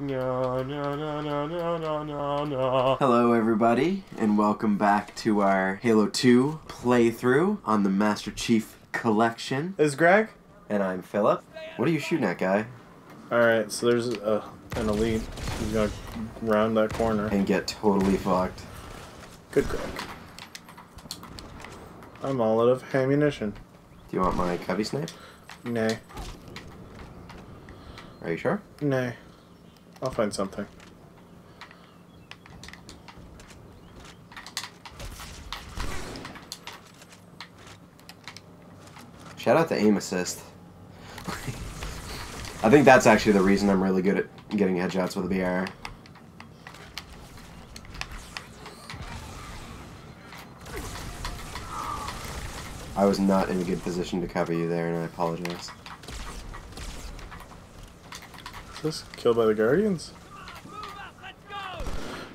No, no, no, no, no, no, no, no. Hello, everybody, and welcome back to our Halo 2 playthrough on the Master Chief Collection. Is Greg? And I'm Phillip. What are you shooting at, guy? Alright, so there's a, an elite. He's gonna round that corner. And get totally fucked. Good Greg. I'm all out of ammunition. Do you want my cubby snipe? Nay. Are you sure? Nay. I'll find something. Shout out to aim assist. I think that's actually the reason I'm really good at getting headshots with a BR. I was not in a good position to cover you there, and I apologize. This killed by the Guardians?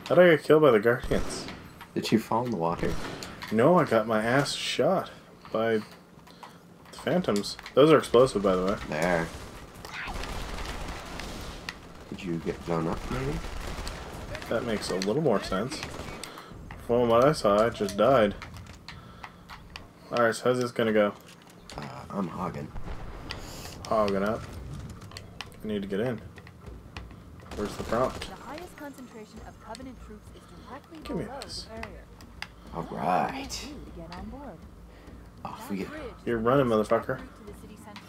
How'd I get killed by the Guardians? Did you fall in the water? No, I got my ass shot by the Phantoms. Those are explosive, by the way. There. Did you get blown up, maybe? That makes a little more sense. From what I saw, I just died. Alright, so how's this gonna go? Uh, I'm hogging. Hogging up. I need to get in. Where's the prompt? The highest concentration of Covenant troops is directly Give below this. the barrier. All What do you right. get on board? Off we That get. bridge You're running, motherfucker. route to the city center.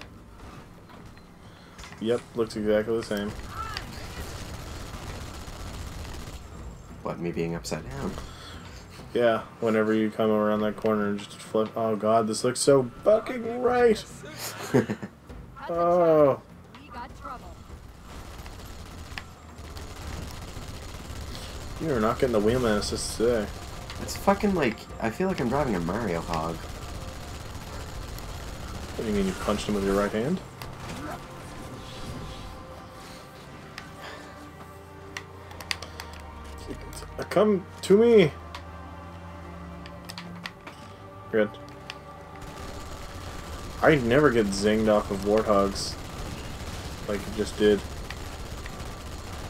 Yep, looks exactly the same. What, me being upside down? Yeah, whenever you come around that corner and just flip. Oh god, this looks so fucking right! Oh, We got trouble. You are not getting the wheelman assist today. it's fucking like. I feel like I'm driving a Mario hog. What do you mean you punched him with your right hand? Come to me! Good. I never get zinged off of warthogs like you just did.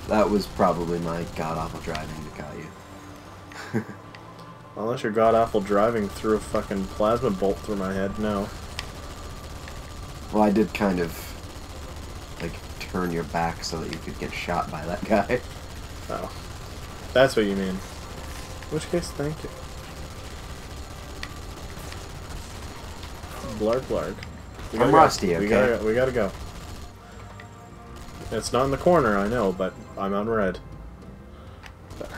That was probably my god awful driving that got you. Unless you're god awful driving through a fucking plasma bolt through my head, no. Well, I did kind of. Like, turn your back so that you could get shot by that guy. Oh. That's what you mean. In which case, thank you. Blarg blarg. We I'm gotta go. rusty, We okay? gotta, we gotta go. It's not in the corner, I know, but I'm on red. There.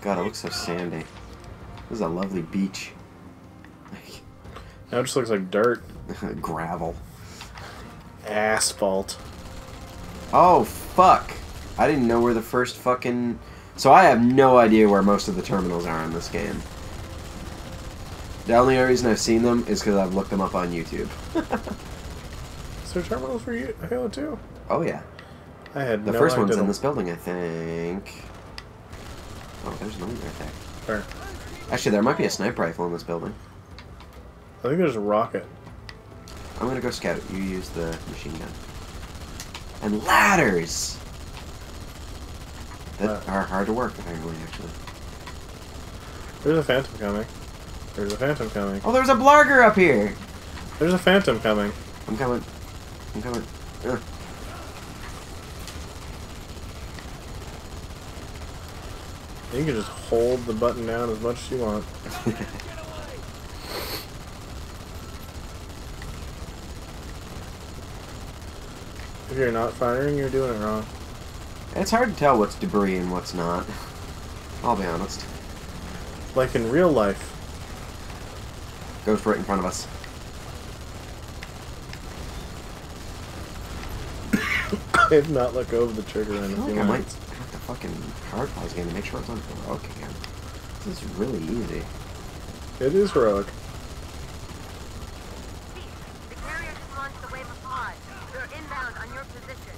God, it looks so sandy. This is a lovely beach. Now it just looks like dirt. Gravel. Asphalt. Oh, fuck. I didn't know where the first fucking... So I have no idea where most of the terminals are in this game. The only reason I've seen them is because I've looked them up on YouTube. There terminals for you, Halo 2? Oh, yeah. I had The no first one's in this building, I think. Oh, there's elite right there. Where? Actually, there might be a sniper rifle in this building. I think there's a rocket. I'm gonna go scout. You use the machine gun. And ladders! That Uh. are hard to work, apparently, actually. There's a phantom coming. There's a phantom coming. Oh, there's a blarger up here! There's a phantom coming. I'm coming. I'm coming. Ugh. You can just hold the button down as much as you want. If you're not firing, you're doing it wrong. It's hard to tell what's debris and what's not. I'll be honest. Like in real life. Goes right in front of us. I have not let go of the trigger in I a feel few like I might have to fucking hard pause again to make sure it's on heroic again. This is really easy. It is heroic. The carrier just launched the wave of pods. They're inbound on your position.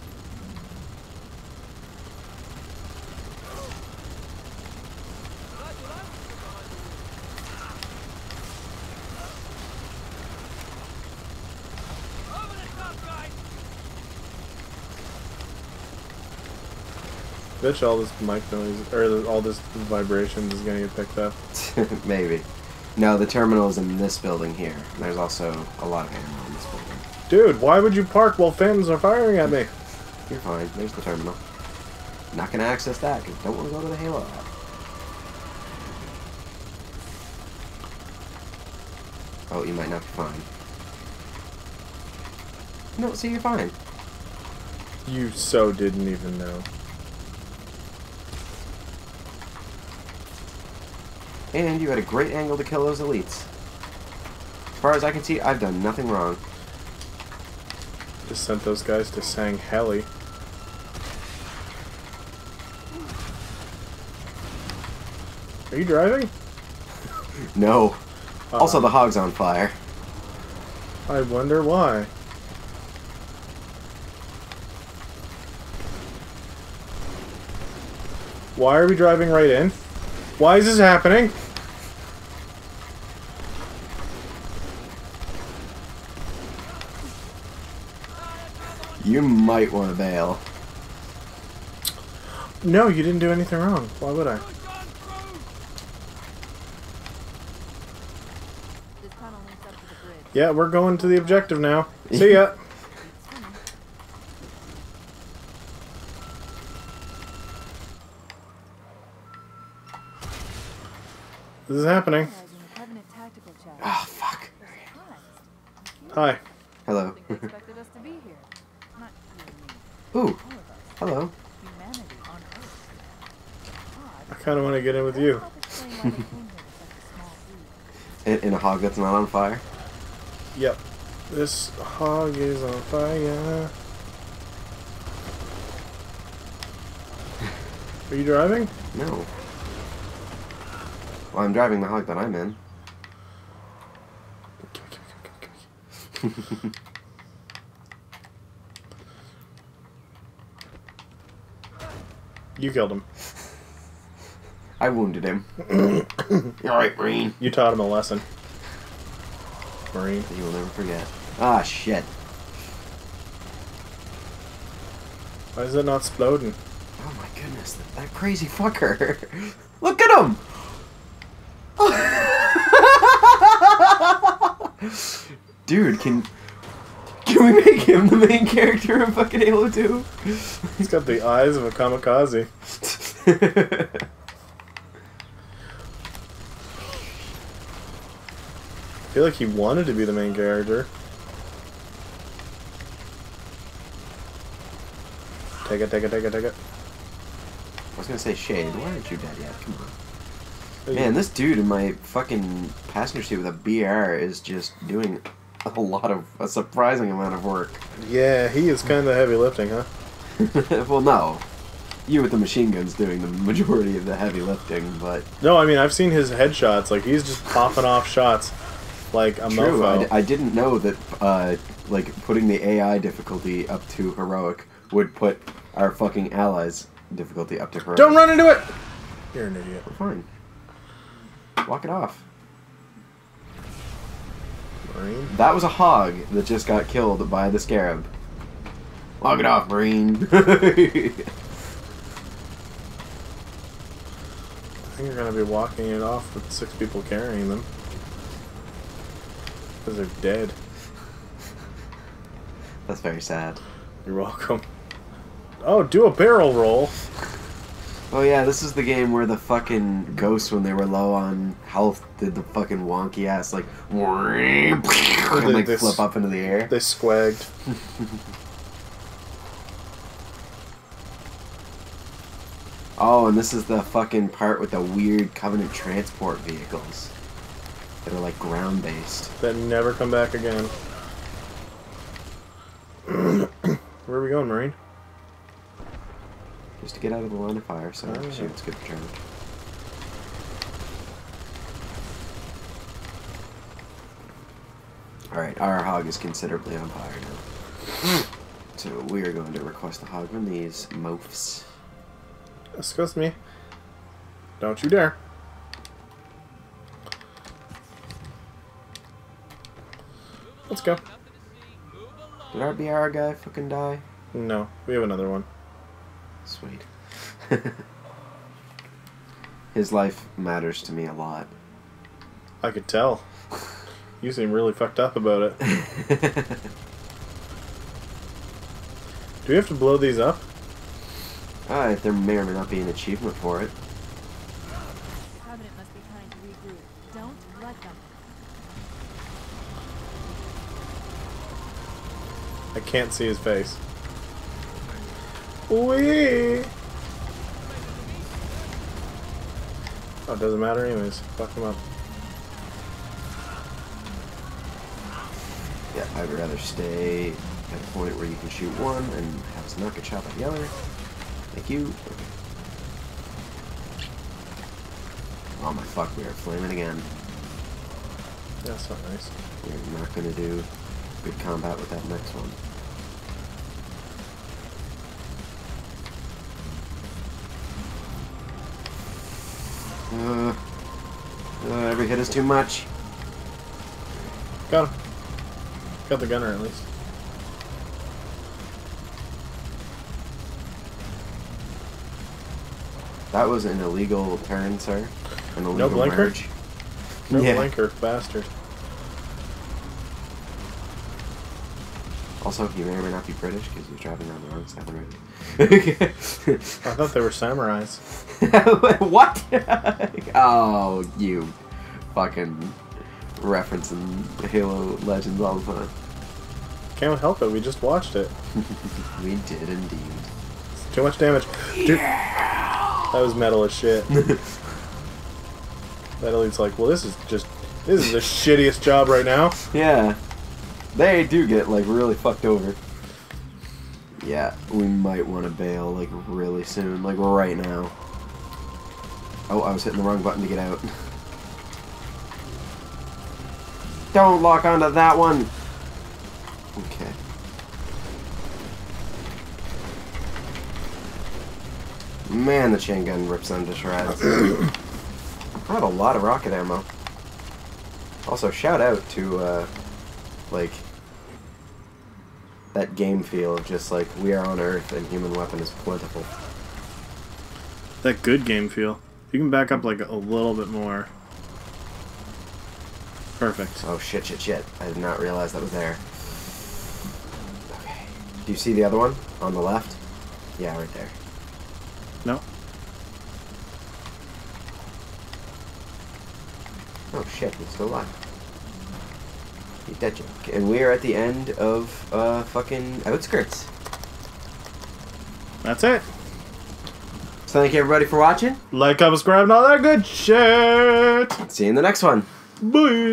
Bitch, all this mic noise or all this vibrations is gonna get picked up. Maybe. No, the terminal is in this building here. There's also a lot of ammo in this building. Dude, why would you park while Phantoms are firing at me? You're fine. There's the terminal. Not gonna access that because don't want to go to the Halo app. Oh, you might not be fine. No, see, you're fine. You so didn't even know. And you had a great angle to kill those elites. As far as I can see, I've done nothing wrong. Just sent those guys to Sangheili. Are you driving? No. Also, Uh, the hog's on fire. I wonder why. Why are we driving right in? Why is this happening? You might want to bail. No, you didn't do anything wrong. Why would I? This tunnel links up to the bridge. Yeah, we're going to the objective now. See ya. This is happening. Utilizing the Covenant tactical chest. Ah, fuck. Hi. Hello. Think they expected us to be here. Not you and me. Ooh, All of us. hello. Humanity on Earth. I kind of want to get in with you. Help explain why they came here to such a small fleet. In, in a hog that's not on fire. Yep. This hog is on fire. Are you driving? No. Well, I'm driving the hog that I'm in. You killed him. I wounded him. You're right, Marine. You taught him a lesson. Marine. You will never forget. Ah, shit. Why is it not exploding? Oh my goodness, that, that crazy fucker. Look at him! Dude, can can we make him the main character of fucking Halo 2? He's got the eyes of a kamikaze. I feel like he wanted to be the main character. Take it, take it, take it, take it. I was gonna say Shade, why aren't you dead yet? Come on. Man, this dude in my fucking passenger seat with a BR is just doing a lot of a surprising amount of work. Yeah, he is kind of heavy lifting, huh? well, no. You with the machine guns doing the majority of the heavy lifting, but No, I mean I've seen his headshots. Like he's just popping off shots like a true. I, mofo. I didn't know that uh, like putting the AI difficulty up to heroic would put our fucking allies difficulty up to heroic. Don't run into it. You're an idiot. We're fine. Walk it off. Marine. That was a hog that just got killed by the scarab. Walk it off, Marine. I think you're gonna be walking it off with six people carrying them. Because they're dead. That's very sad. You're welcome. Oh, do a barrel roll. Oh yeah, this is the game where the fucking ghosts, when they were low on health, did the fucking wonky ass like, and like This- flip up into the air. They squagged. Oh, and this is the fucking part with the weird Covenant transport vehicles that are like ground based. That never come back again. Where are we going, Marine? Just to get out of the line of fire, so Oh, yeah. it's good for charge. Alright, our hog is considerably on fire now. Hmm. so we are going to request a hog from these mofs. Excuse me. Don't you dare. Let's go. Did our BR guy fucking die? No, we have another one. Sweet. His life matters to me a lot. I could tell. You seem really fucked up about it. Do we have to blow these up? uh, there may or may not be an achievement for it. The Covenant must be trying to regroup. Don't let them. I can't see his face. Wee. Oh, it doesn't matter anyways. Fuck him up. Yeah, I'd rather stay at a point where you can shoot one and have us not get shot by the other. Thank you. Oh my fuck, we are flaming again. That's not nice. We're not gonna do good combat with that next one. Uh, uh, every hit is too much. Got him. Got the gunner at least. That was an illegal turn, sir. An illegal no blinker? merge. No Yeah. blinker, bastard. Also, he may or may not be British because he was driving around the wrong side of the road. I thought they were samurais. what? oh, you fucking referencing Halo Legends all the time. Can't help it, we just watched it. we did indeed. Too much damage. Dude, that was metal as shit. Metal is like, well, this is just, this is the shittiest job right now. Yeah. They do get like really fucked over. Yeah, we might want to bail like really soon, like right now. Oh, I was hitting the wrong button to get out. Don't lock onto that one. Okay. Man, the chain gun rips them to shreds. I have a lot of rocket ammo. Also, shout out to, uh, like, that game feel of just like, we are on Earth and human weapon is plentiful. That good game feel. You can back up like a little bit more. Perfect. Oh shit, shit, shit. I did not realize that was there. Okay. Do you see the other one? On the left? Yeah, right there. No. Oh shit, it's still alive. He's dead, Jake. And we are at the end of, uh, fucking Outskirts. That's it. So thank you everybody for watching. Like, comment, subscribe, and all that good shit. See you in the next one. Bye.